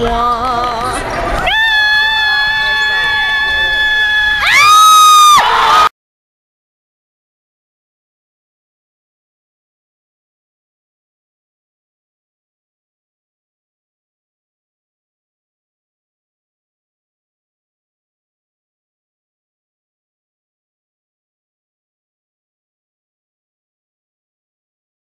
我